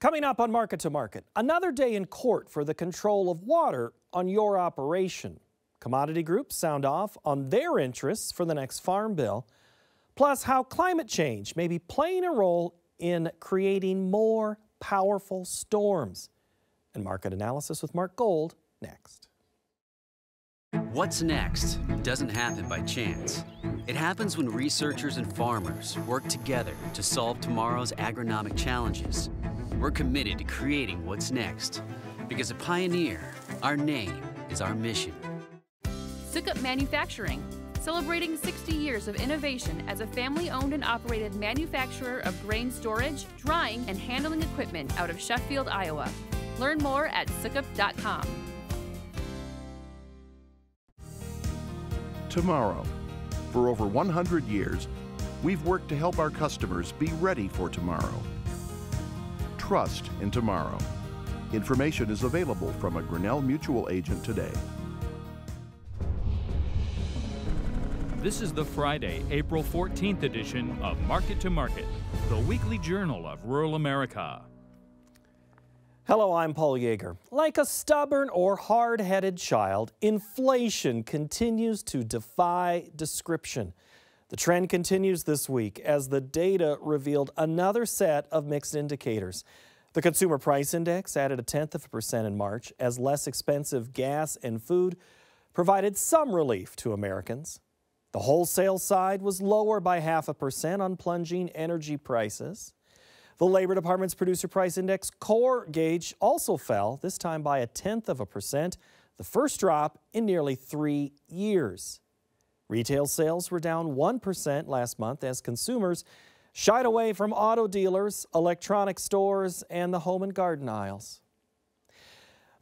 Coming up on Market to Market, another day in court for the control of water on your operation. Commodity groups sound off on their interests for the next farm bill, plus how climate change may be playing a role in creating more powerful storms. And market analysis with Mark Gold next. What's next doesn't happen by chance. It happens when researchers and farmers work together to solve tomorrow's agronomic challenges. We're committed to creating what's next. Because a Pioneer, our name is our mission. Sukup Manufacturing, celebrating 60 years of innovation as a family owned and operated manufacturer of grain storage, drying, and handling equipment out of Sheffield, Iowa. Learn more at sukup.com. Tomorrow. For over 100 years, we've worked to help our customers be ready for tomorrow trust in tomorrow. Information is available from a Grinnell Mutual agent today. This is the Friday, April 14th edition of Market to Market, the weekly journal of rural America. Hello, I'm Paul Yeager. Like a stubborn or hard headed child, inflation continues to defy description. The trend continues this week as the data revealed another set of mixed indicators. The Consumer Price Index added a tenth of a percent in March as less expensive gas and food provided some relief to Americans. The wholesale side was lower by half a percent on plunging energy prices. The Labor Department's Producer Price Index core gauge also fell, this time by a tenth of a percent, the first drop in nearly three years. Retail sales were down 1% last month as consumers shied away from auto dealers, electronic stores, and the home and garden aisles.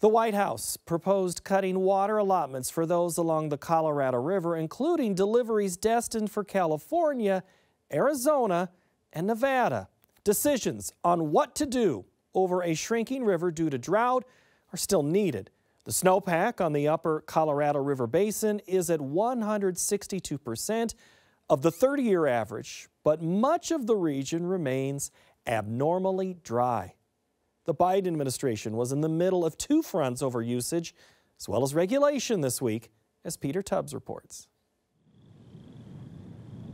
The White House proposed cutting water allotments for those along the Colorado River, including deliveries destined for California, Arizona, and Nevada. Decisions on what to do over a shrinking river due to drought are still needed. The snowpack on the upper Colorado River Basin is at 162% of the 30 year average, but much of the region remains abnormally dry. The Biden administration was in the middle of two fronts over usage, as well as regulation this week, as Peter Tubbs reports.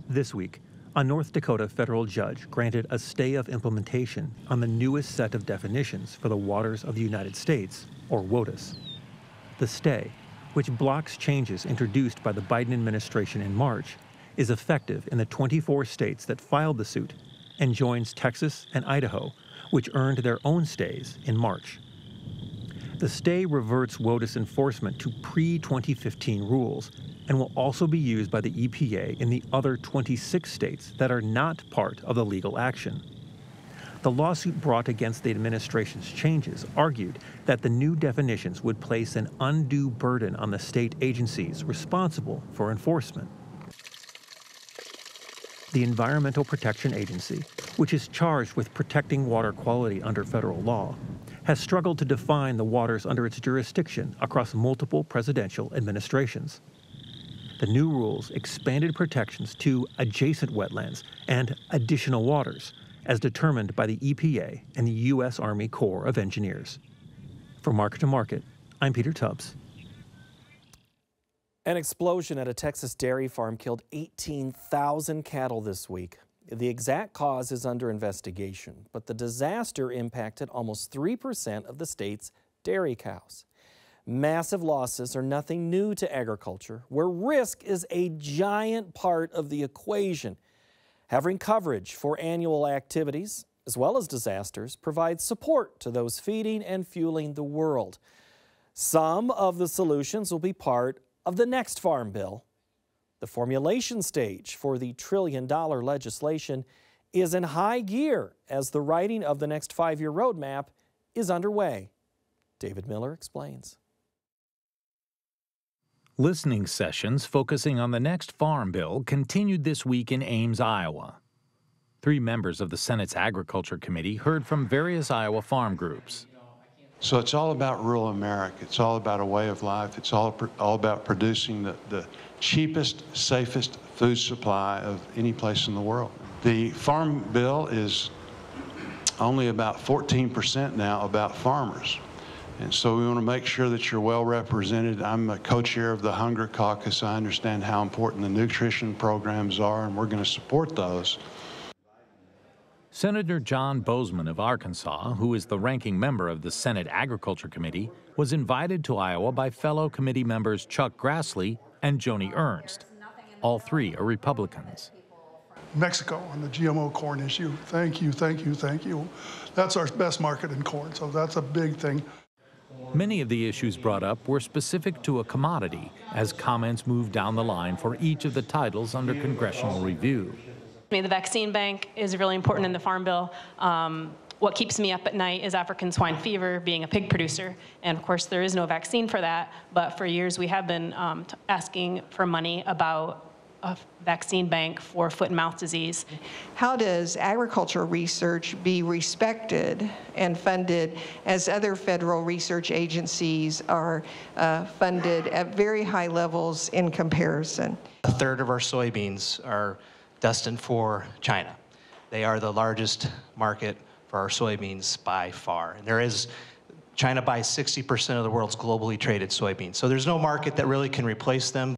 This week, a North Dakota federal judge granted a stay of implementation on the newest set of definitions for the waters of the United States, or WOTUS. The stay, which blocks changes introduced by the Biden administration in March, is effective in the 24 states that filed the suit and joins Texas and Idaho, which earned their own stays in March. The stay reverts WOTUS enforcement to pre 2015 rules and will also be used by the EPA in the other 26 states that are not part of the legal action. The lawsuit brought against the administration's changes argued that the new definitions would place an undue burden on the state agencies responsible for enforcement. The Environmental Protection Agency, which is charged with protecting water quality under federal law, has struggled to define the waters under its jurisdiction across multiple presidential administrations. The new rules expanded protections to adjacent wetlands and additional waters, as determined by the EPA and the U.S. Army Corps of Engineers. For Market to Market, I'm Peter Tubbs. An explosion at a Texas dairy farm killed 18,000 cattle this week. The exact cause is under investigation, but the disaster impacted almost 3% of the state's dairy cows. Massive losses are nothing new to agriculture, where risk is a giant part of the equation. Having coverage for annual activities, as well as disasters, provides support to those feeding and fueling the world. Some of the solutions will be part of the next Farm Bill. The formulation stage for the trillion dollar legislation is in high gear as the writing of the next five year roadmap is underway. David Miller explains. Listening sessions focusing on the next Farm Bill continued this week in Ames, Iowa. Three members of the Senate's Agriculture Committee heard from various Iowa farm groups. So it's all about rural America. It's all about a way of life. It's all, all about producing the, the cheapest, safest food supply of any place in the world. The Farm Bill is only about 14% now about farmers. And so we want to make sure that you're well represented. I'm a co-chair of the Hunger Caucus. I understand how important the nutrition programs are, and we're going to support those. Senator John Boozman of Arkansas, who is the ranking member of the Senate Agriculture Committee, was invited to Iowa by fellow committee members Chuck Grassley and Joni Ernst. All three are Republicans. Mexico on the GMO corn issue. Thank you, thank you, thank you. That's our best market in corn, so that's a big thing. Many of the issues brought up were specific to a commodity as comments moved down the line for each of the titles under congressional review. The vaccine bank is really important in the Farm Bill. Um, what keeps me up at night is African swine fever, being a pig producer. And of course, there is no vaccine for that, but for years we have been um, asking for money about a vaccine bank for foot and mouth disease. How does agricultural research be respected and funded as other federal research agencies are uh, funded at very high levels in comparison? A third of our soybeans are destined for China. They are the largest market for our soybeans by far. And there is China buys 60% of the world's globally traded soybeans. So there's no market that really can replace them.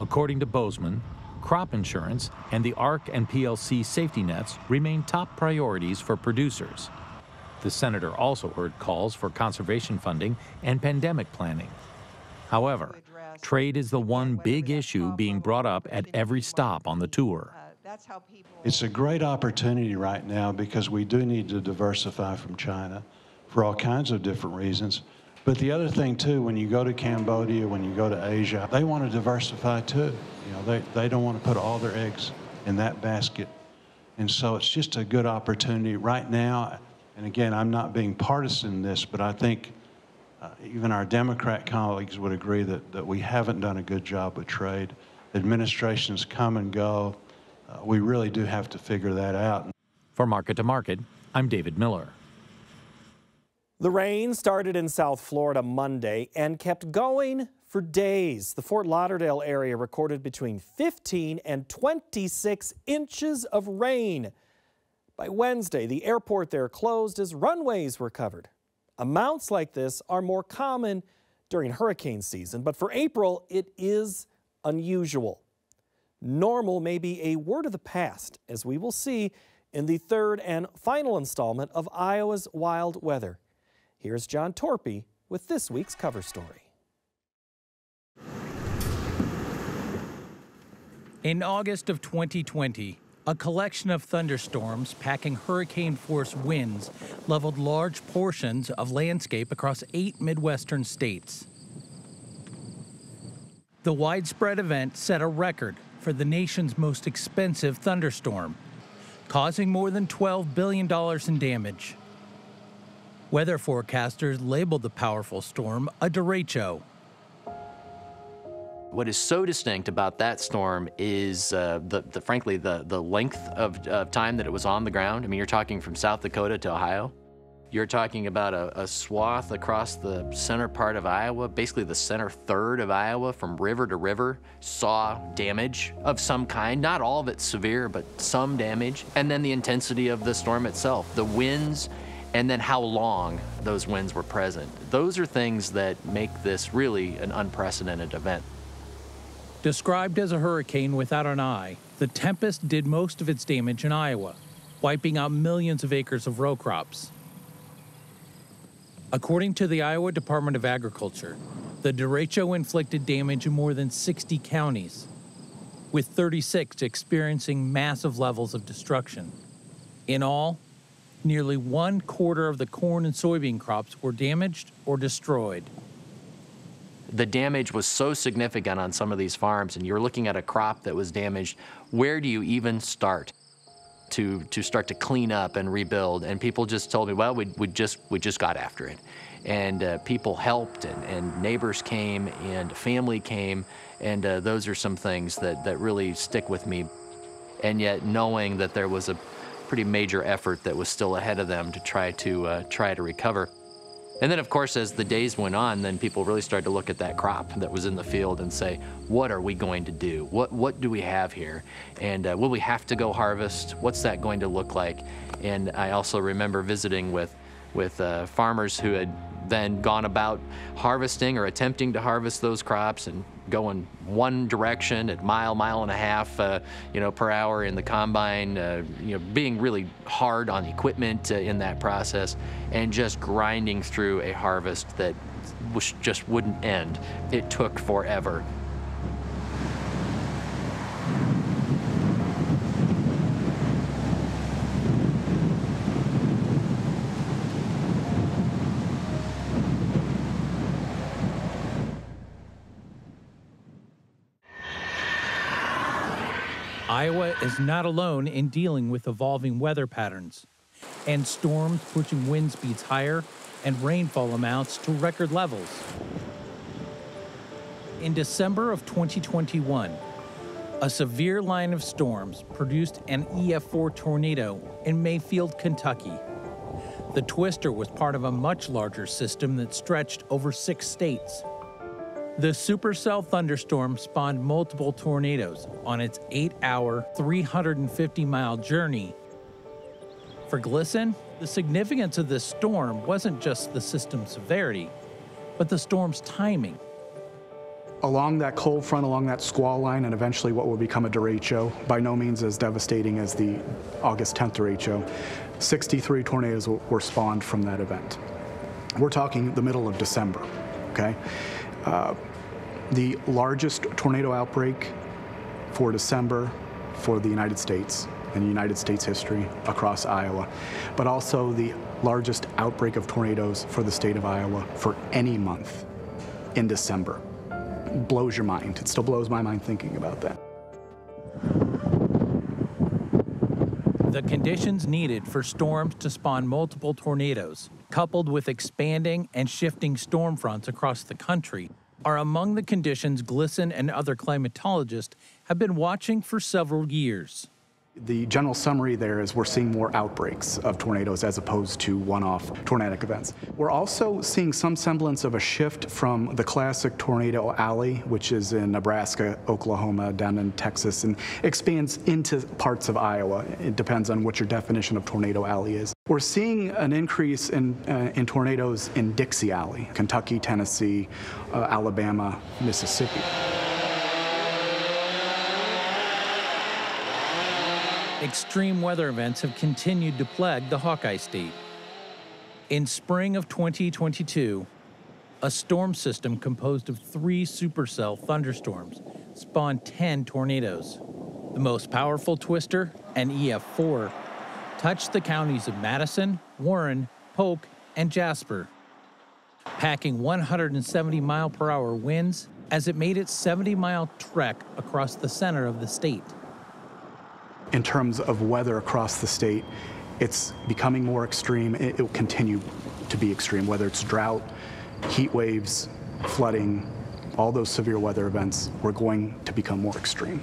According to Boozman, crop insurance and the ARC and PLC safety nets remain top priorities for producers. The senator also heard calls for conservation funding and pandemic planning. However, trade is the one big issue being brought up at every stop on the tour. It's a great opportunity right now because we do need to diversify from China for all kinds of different reasons. But the other thing too, when you go to Cambodia, when you go to Asia, they want to diversify too. You know, they, they don't want to put all their eggs in that basket. And so it's just a good opportunity right now. And again, I'm not being partisan in this, but I think uh, even our Democrat colleagues would agree that, that we haven't done a good job with trade. Administrations come and go. Uh, we really do have to figure that out. For Market to Market, I'm David Miller. The rain started in South Florida Monday and kept going for days. The Fort Lauderdale area recorded between 15 and 26 inches of rain. By Wednesday, the airport there closed as runways were covered. Amounts like this are more common during hurricane season, but for April, it is unusual. Normal may be a word of the past, as we will see in the third and final installment of Iowa's Wild Weather. Here's John Torpy with this week's cover story. In August of 2020, a collection of thunderstorms packing hurricane force winds leveled large portions of landscape across eight Midwestern states. The widespread event set a record for the nation's most expensive thunderstorm, causing more than $12 billion in damage. Weather forecasters labeled the powerful storm a derecho. What is so distinct about that storm is, uh, the, the, frankly, the, the length of, of time that it was on the ground. I mean, you're talking from South Dakota to Ohio. You're talking about a, a, swath across the center part of Iowa, basically the center third of Iowa from river to river, saw damage of some kind. Not all of it severe, but some damage. And then the intensity of the storm itself. The winds and then how long those winds were present. Those are things that make this really an unprecedented event. Described as a hurricane without an eye, the tempest did most of its damage in Iowa, wiping out millions of acres of row crops. According to the Iowa Department of Agriculture, the derecho inflicted damage in more than 60 counties, with 36 experiencing massive levels of destruction. In all, nearly one quarter of the corn and soybean crops were damaged or destroyed. The damage was so significant on some of these farms, and you're looking at a crop that was damaged. Where do you even start to, to start to clean up and rebuild? And people just told me, well, we, we, just, we just got after it. And uh, people helped, and, and neighbors came, and family came, and uh, those are some things that, that really stick with me. And yet, knowing that there was a pretty major effort that was still ahead of them to try to uh, try to recover. And then, of course, as the days went on, then people really started to look at that crop that was in the field and say, what are we going to do? What, what do we have here? And uh, will we have to go harvest? What's that going to look like? And I also remember visiting with, with uh, farmers who had then gone about harvesting or attempting to harvest those crops and going one direction at mile, mile and a half, uh, you know, per hour in the combine, uh, you know, being really hard on equipment uh, in that process, and just grinding through a harvest that was, just wouldn't end. It took forever. Iowa is not alone in dealing with evolving weather patterns and storms pushing wind speeds higher and rainfall amounts to record levels. In December of 2021, a severe line of storms produced an EF4 tornado in Mayfield, Kentucky. The twister was part of a much larger system that stretched over six states. The supercell thunderstorm spawned multiple tornadoes on its eight hour, 350 mile journey. For Glisan, the significance of this storm wasn't just the system's severity, but the storm's timing. Along that cold front, along that squall line, and eventually what will become a derecho, by no means as devastating as the August 10th derecho, 63 tornadoes were spawned from that event. We're talking the middle of December, okay? Uh, the largest tornado outbreak for December for the United States in United States history across Iowa, but also the largest outbreak of tornadoes for the state of Iowa for any month in December. Blows your mind. It still blows my mind thinking about that. The conditions needed for storms to spawn multiple tornadoes, coupled with expanding and shifting storm fronts across the country, are among the conditions Glisan and other climatologists have been watching for several years. The general summary there is we're seeing more outbreaks of tornadoes as opposed to one-off tornadic events. We're also seeing some semblance of a shift from the classic tornado alley, which is in Nebraska, Oklahoma, down in Texas, and expands into parts of Iowa. It depends on what your definition of tornado alley is. We're seeing an increase in, uh, in tornadoes in Dixie Alley, Kentucky, Tennessee, uh, Alabama, Mississippi. Extreme weather events have continued to plague the Hawkeye State. In spring of 2022, a storm system composed of three supercell thunderstorms spawned 10 tornadoes. The most powerful twister, an EF4, touched the counties of Madison, Warren, Polk, and Jasper, packing 170 mile per hour winds as it made its 70 mile trek across the center of the state in terms of weather across the state, it's becoming more extreme. It, will continue to be extreme, whether it's drought, heat waves, flooding, all those severe weather events, we're going to become more extreme.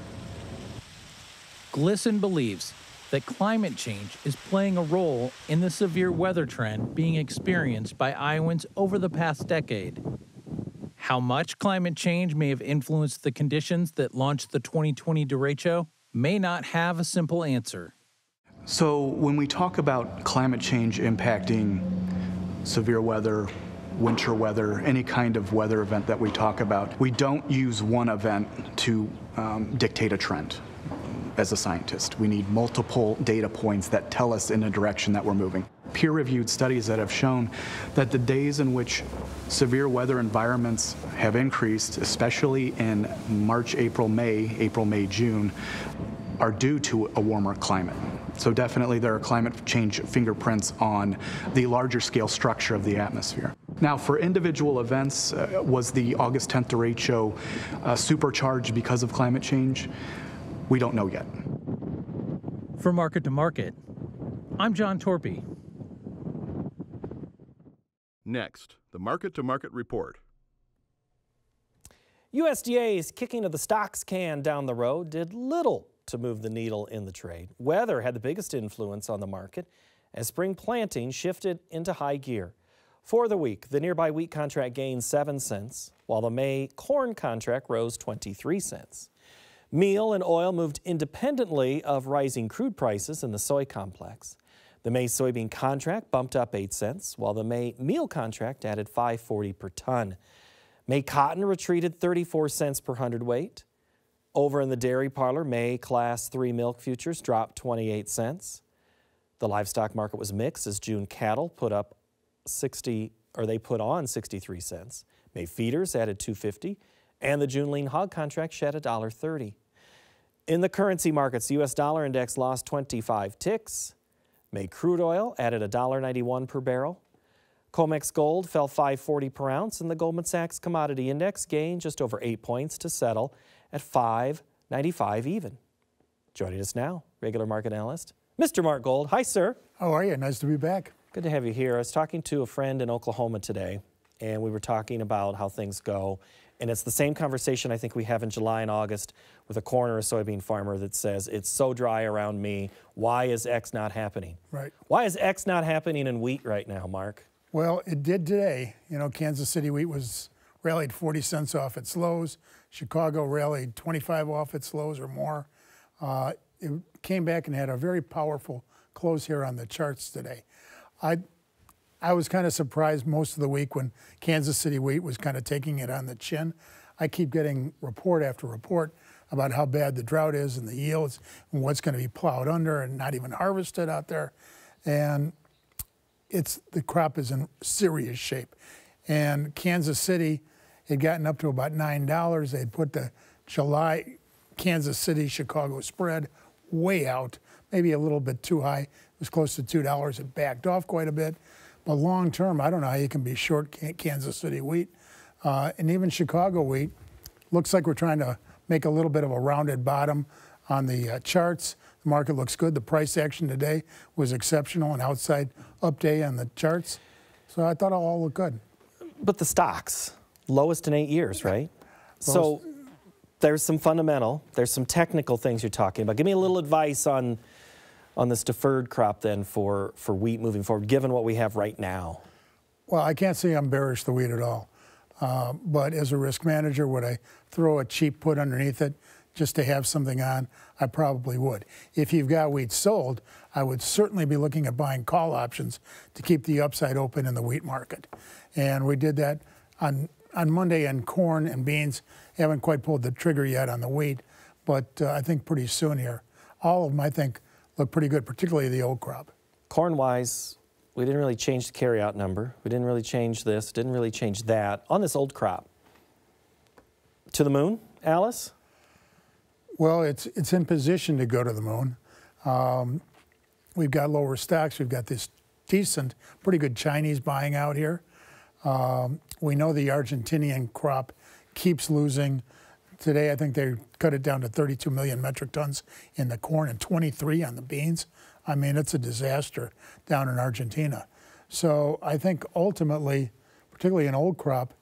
Glisan believes that climate change is playing a role in the severe weather trend being experienced by Iowans over the past decade. How much climate change may have influenced the conditions that launched the 2020 derecho may not have a simple answer. So, when we talk about climate change impacting severe weather, winter weather, any kind of weather event that we talk about, we don't use one event to um, dictate a trend as a scientist. We need multiple data points that tell us in a direction that we're moving. Peer reviewed studies that have shown that the days in which severe weather environments have increased, especially in March, April, May, April, May, June, are due to a warmer climate. So definitely there are climate change fingerprints on the larger scale structure of the atmosphere. Now, for individual events, uh, was the August 10th derecho uh, supercharged because of climate change? We don't know yet. For Market to Market, I'm John Torpy. Next, the Market to Market Report. USDA's kicking of the stocks can down the road did little to move the needle in the trade. Weather had the biggest influence on the market as spring planting shifted into high gear. For the week, the nearby wheat contract gained 7 cents, while the May corn contract rose 23 cents. Meal and oil moved independently of rising crude prices in the soy complex. The May soybean contract bumped up 8 cents, while the May meal contract added 5.40 per ton. May cotton retreated 34 cents per hundredweight. Over in the dairy parlor, May class 3 milk futures dropped 28 cents. The livestock market was mixed as June cattle put up 60 or they put on 63 cents. May feeders added 250 and the June lean hog contract shed $1.30. In the currency markets, the US dollar index lost 25 ticks. May crude oil added $1.91 per barrel. COMEX gold fell 540 per ounce and the Goldman Sachs commodity index gained just over 8 points to settle at 595 even. Joining us now, regular market analyst, Mr. Mark Gold. Hi, sir. How are you? Nice to be back. Good to have you here. I was talking to a friend in Oklahoma today, and we were talking about how things go. And it's the same conversation I think we have in July and August with a corn or a soybean farmer that says, It's so dry around me. Why is X not happening? Right. Why is X not happening in wheat right now, Mark? Well, it did today. You know, Kansas City wheat was rallied 40 cents off its lows. Chicago rallied 25 off its lows or more. Uh, it came back and had a very powerful close here on the charts today. I, I was kind of surprised most of the week when Kansas City wheat was kind of taking it on the chin. I keep getting report after report about how bad the drought is and the yields and what's going to be plowed under and not even harvested out there. And it's the crop is in serious shape. And Kansas City had gotten up to about nine dollars. They'd put the July Kansas City Chicago spread way out, maybe a little bit too high. It was close to two dollars. It backed off quite a bit. But long term, I don't know how you can be short Kansas City wheat, uh, and even Chicago wheat. Looks like we're trying to make a little bit of a rounded bottom on the uh, charts. The market looks good. The price action today was exceptional, an outside up day on the charts. So I thought it all looked good. But the stocks, lowest in eight years, right? So there's some fundamental, there's some technical things you're talking about. Give me a little advice on on this deferred crop then for, for wheat moving forward, given what we have right now. Well, I can't say I'm bearish the wheat at all. Uh, but as a risk manager, would I throw a cheap put underneath it just to have something on? I probably would. If you've got wheat sold, I would certainly be looking at buying call options to keep the upside open in the wheat market. And we did that on on Monday on corn and beans. Haven't quite pulled the trigger yet on the wheat, but uh, I think pretty soon here. All of them, I think, look pretty good, particularly the old crop. Corn wise, we didn't really change the carryout number. We didn't really change this, didn't really change that on this old crop. To the moon, Alice? Well, it's, it's in position to go to the moon. Um, we've got lower stocks. We've got this decent, pretty good Chinese buying out here. Um, we know the Argentinian crop keeps losing. Today, I think they cut it down to 32 million metric tons in the corn and 23 on the beans. I mean, it's a disaster down in Argentina. So I think ultimately, particularly in old crop,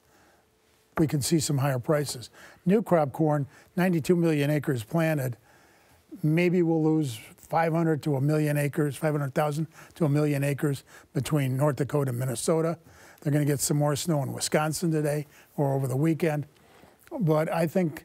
we can see some higher prices. New crop corn, 92 million acres planted. Maybe we'll lose 500 to a million acres, 500,000 to a million acres between North Dakota and Minnesota. They're going to get some more snow in Wisconsin today or over the weekend. But I think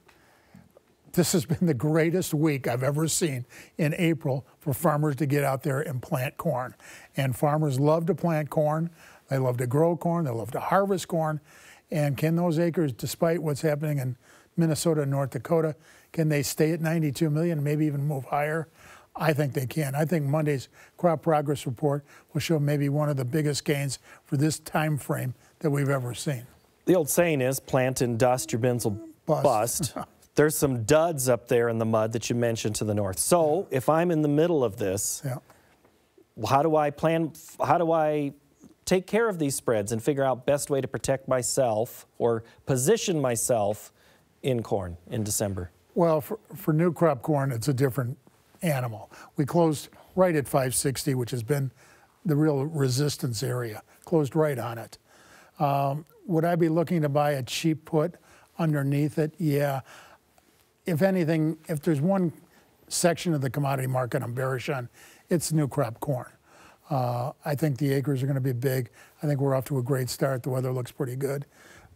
this has been the greatest week I've ever seen in April for farmers to get out there and plant corn. And farmers love to plant corn. They love to grow corn. They love to harvest corn. And can those acres, despite what's happening in Minnesota and North Dakota, can they stay at 92 million, maybe even move higher? I think they can. I think Monday's crop progress report will show maybe one of the biggest gains for this time frame that we've ever seen. The old saying is plant in dust, your bins will bust. bust. There's some duds up there in the mud that you mentioned to the north. So if I'm in the middle of this, yeah. how do I plan, how do I take care of these spreads and figure out best way to protect myself or position myself in corn in December? Well, for, for new crop corn, it's a different animal. We closed right at 560, which has been the real resistance area, closed right on it. Um, would I be looking to buy a cheap put underneath it? Yeah. If anything, if there's one section of the commodity market I'm bearish on, it's new crop corn. Uh, I think the acres are going to be big. I think we're off to a great start. The weather looks pretty good.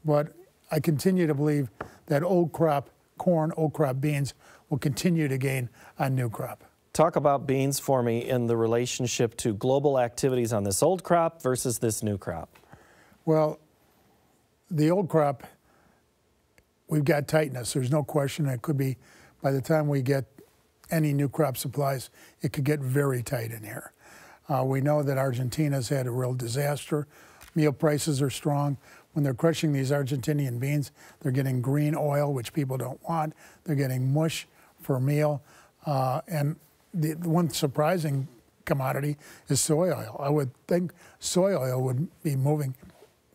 But I continue to believe that old crop corn, old crop beans will continue to gain on new crop. Talk about beans for me in the relationship to global activities on this old crop versus this new crop. Well, the old crop, we've got tightness. There's no question. It could be by the time we get any new crop supplies, it could get very tight in here. Uh, we know that Argentina's had a real disaster. Meal prices are strong. When they're crushing these Argentinian beans, they're getting green oil, which people don't want. They're getting mush for meal. Uh, and the, the one surprising commodity is soy oil. I would think soy oil would be moving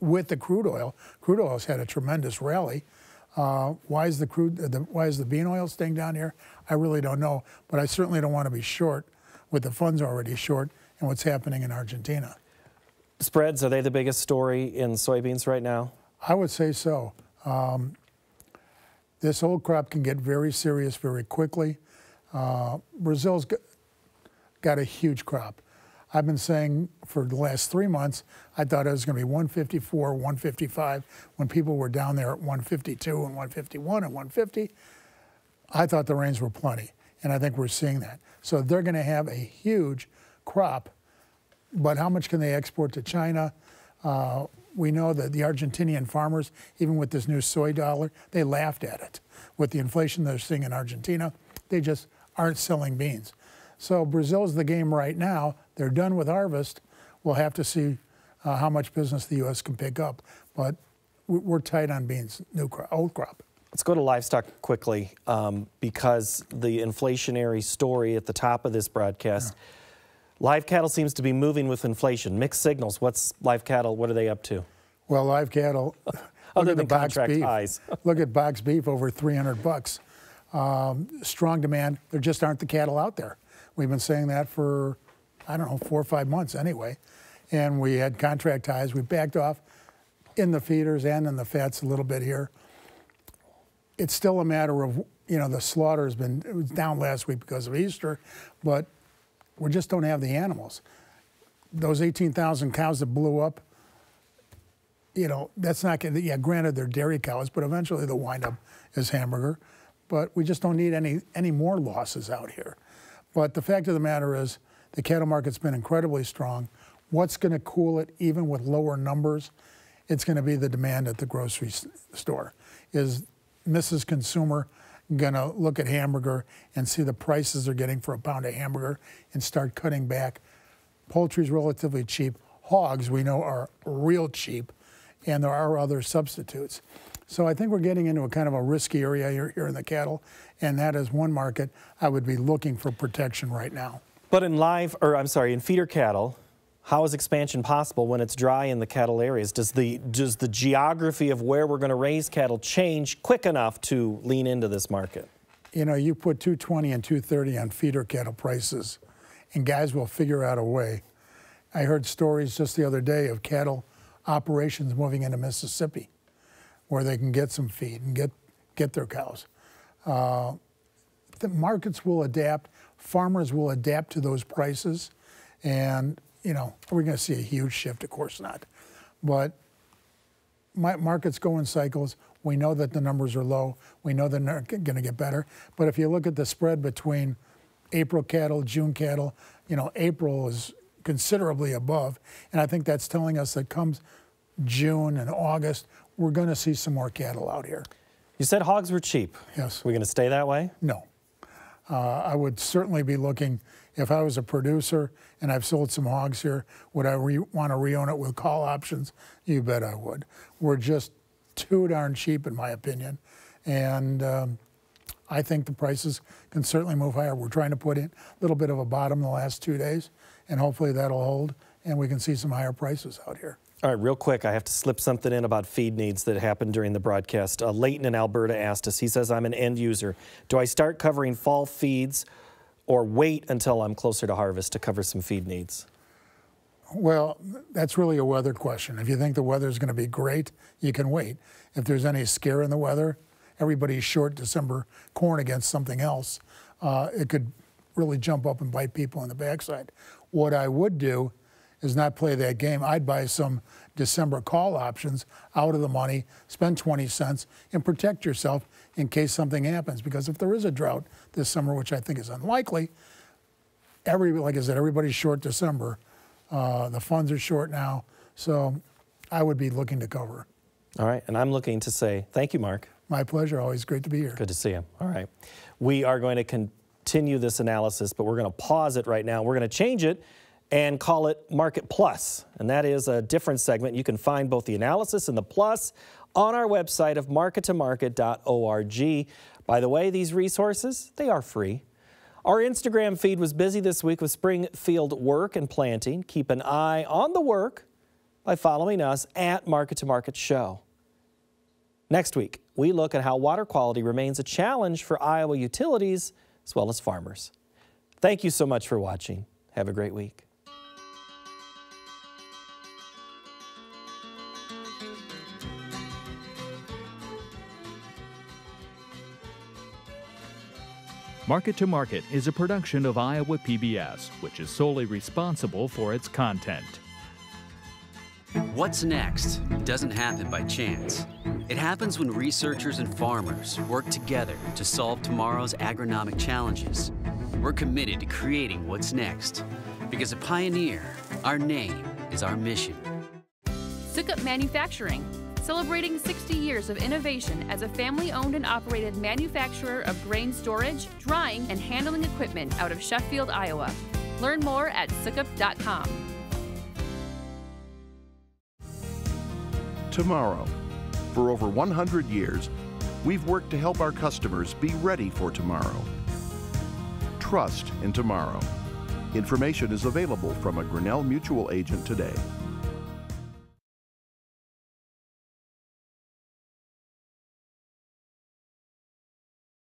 with the crude oil. Crude oil's had a tremendous rally. Uh, why is the crude? The, why is the bean oil staying down here? I really don't know, but I certainly don't want to be short with the funds already short and what's happening in Argentina. Spreads are they the biggest story in soybeans right now? I would say so. Um, this old crop can get very serious very quickly. Uh, Brazil's got a huge crop. I've been saying for the last three months, I thought it was going to be 154, 155 when people were down there at 152 and 151 and 150. I thought the rains were plenty, and I think we're seeing that. So they're going to have a huge crop, but how much can they export to China? Uh, we know that the Argentinian farmers, even with this new soy dollar, they laughed at it. With the inflation they're seeing in Argentina, they just aren't selling beans. So Brazil's the game right now. They're done with harvest. We'll have to see uh, how much business the U.S. can pick up. But we're tight on beans, new crop, old crop. Let's go to livestock quickly um, because the inflationary story at the top of this broadcast. Yeah. Live cattle seems to be moving with inflation. Mixed signals. What's live cattle? What are they up to? Well, live cattle. Other than contract beef. highs. look at box beef over 300 bucks. Um, strong demand. There just aren't the cattle out there. We've been saying that for, I don't know, four or five months anyway. And we had contract ties. We backed off in the feeders and in the fats a little bit here. It's still a matter of, you know, the slaughter has been it was down last week because of Easter, but we just don't have the animals. Those 18,000 cows that blew up, you know, that's not going to, yeah, granted they're dairy cows, but eventually they'll wind up as hamburger but we just don't need any, any more losses out here. But the fact of the matter is, the cattle market's been incredibly strong. What's going to cool it, even with lower numbers? It's going to be the demand at the grocery store. Is Mrs. Consumer going to look at hamburger and see the prices they're getting for a pound of hamburger and start cutting back? Poultry's relatively cheap. Hogs, we know, are real cheap, and there are other substitutes. So I think we're getting into a kind of a risky area here, here in the cattle, and that is one market I would be looking for protection right now. But in live, or I'm sorry, in feeder cattle, how is expansion possible when it's dry in the cattle areas? Does the, does the geography of where we're going to raise cattle change quick enough to lean into this market? You know, you put 220 and 230 on feeder cattle prices, and guys will figure out a way. I heard stories just the other day of cattle operations moving into Mississippi where they can get some feed and get, get their cows. Uh, the markets will adapt, farmers will adapt to those prices, and you know, are we going to see a huge shift? Of course not. But markets go in cycles. We know that the numbers are low. We know they're not going to get better. But if you look at the spread between April cattle, June cattle, you know, April is considerably above. And I think that's telling us that comes June and August, we're going to see some more cattle out here. You said hogs were cheap. Yes. Are we going to stay that way? No. Uh, I would certainly be looking, if I was a producer and I've sold some hogs here, would I re- want to reown it with call options? You bet I would. We're just too darn cheap, in my opinion. And um, I think the prices can certainly move higher. We're trying to put in a little bit of a bottom the last two days, and hopefully that'll hold, and we can see some higher prices out here. All right, real quick, I have to slip something in about feed needs that happened during the broadcast. Uh, Leighton in Alberta asked us, he says, I'm an end user. Do I start covering fall feeds or wait until I'm closer to harvest to cover some feed needs? Well, that's really a weather question. If you think the weather is going to be great, you can wait. If there's any scare in the weather, everybody's short December corn against something else, uh, it could really jump up and bite people in the backside. What I would do is not play that game. I'd buy some December call options out of the money, spend 20 cents, and protect yourself in case something happens. Because if there is a drought this summer, which I think is unlikely, every like I said, everybody's short December. Uh, the funds are short now, so I would be looking to cover. All right, and I'm looking to say thank you, Mark. My pleasure. Always great to be here. Good to see you. All right, we are going to continue this analysis, but we're going to pause it right now. We're going to change it and call it Market Plus, and that is a different segment. You can find both the analysis and the plus on our website of markettomarket.org. By the way, these resources, they are free. Our Instagram feed was busy this week with Springfield work and planting. Keep an eye on the work by following us at Market to Market Show. Next week, we look at how water quality remains a challenge for Iowa utilities as well as farmers. Thank you so much for watching. Have a great week. Market to Market is a production of Iowa PBS, which is solely responsible for its content. What's next doesn't happen by chance. It happens when researchers and farmers work together to solve tomorrow's agronomic challenges. We're committed to creating what's next because a pioneer, our name is our mission. Sukup Manufacturing, celebrating 60 years of innovation as a family owned and operated manufacturer of grain storage, drying, and handling equipment out of Sheffield, Iowa. Learn more at sukup.com. Tomorrow. For over 100 years, we've worked to help our customers be ready for tomorrow. Trust in tomorrow. Information is available from a Grinnell Mutual agent today.